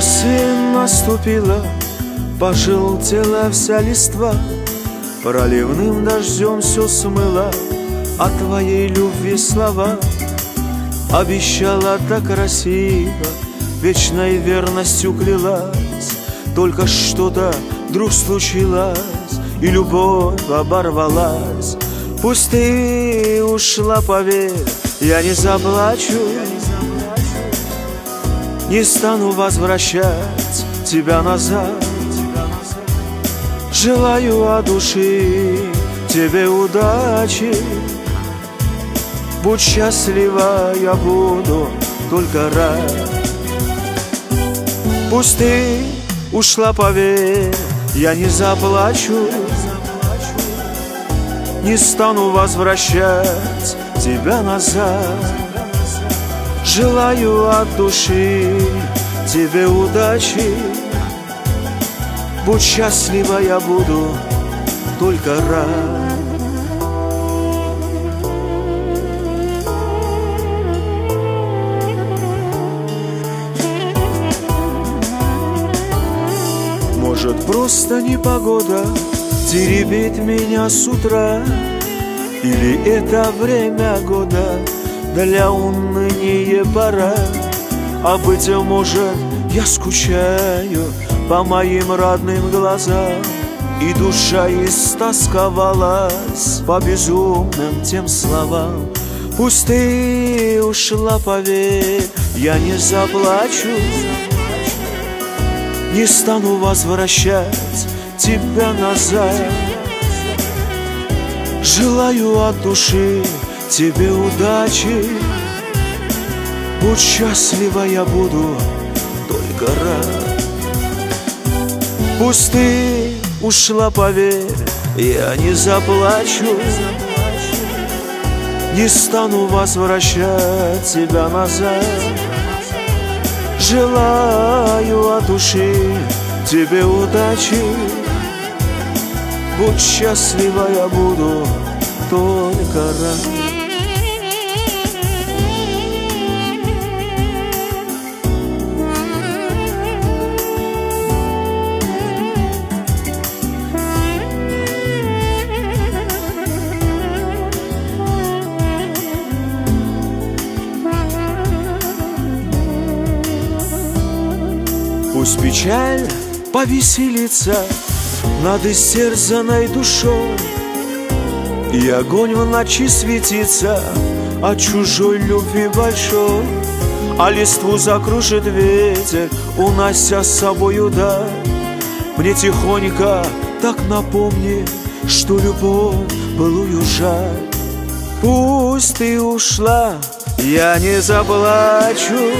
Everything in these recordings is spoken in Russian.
Осень наступила, пожелтела вся листва, Проливным дождем все смыло О твоей любви слова Обещала так красиво Вечной верностью клялась. Только что-то вдруг случилось И любовь оборвалась. Пусть ты ушла, поверь Я не заплачу Не стану возвращать тебя назад. Желаю от души тебе удачи. Будь счастлива, я буду только рад. Пусть ты ушла, поверь, я не заплачу. Не стану возвращать тебя назад Желаю от души тебе удачи. Будь счастлива, я буду только рад. Может, просто непогода теребит меня с утра? Или это время года для уныния пора. А быть может, я скучаю по моим родным глазам. И душа истосковалась по безумным тем словам. Пусть ты ушла, поверь, я не заплачу. Не стану возвращать тебя назад. Желаю от души тебе удачи. Будь счастлива, я буду только рад. Пусть ты ушла, поверь, я не заплачу. Не стану возвращать тебя назад. Желаю от души тебе удачи. Будь счастлива, я буду только рад Пусть печаль повеселится над истерзанной душой И огонь в ночи светится от чужой любви большой А листву закружит ветер, унося с собой удар. Мне тихонько так напомни, что любовь былую жаль. Пусть ты ушла, я не заплачу.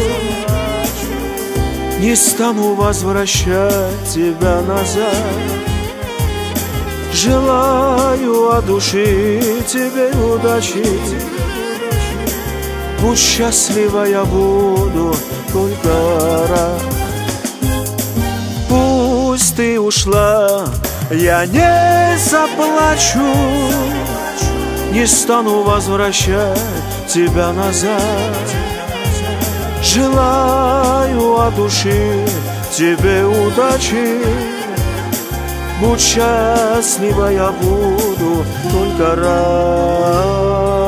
Не стану возвращать тебя назад Желаю от души тебе удачи. Будь счастлива, я буду только рад. Пусть ты ушла, я не заплачу Не стану возвращать тебя назад. Желаю от души тебе удачи Будь счастлива, я буду только рад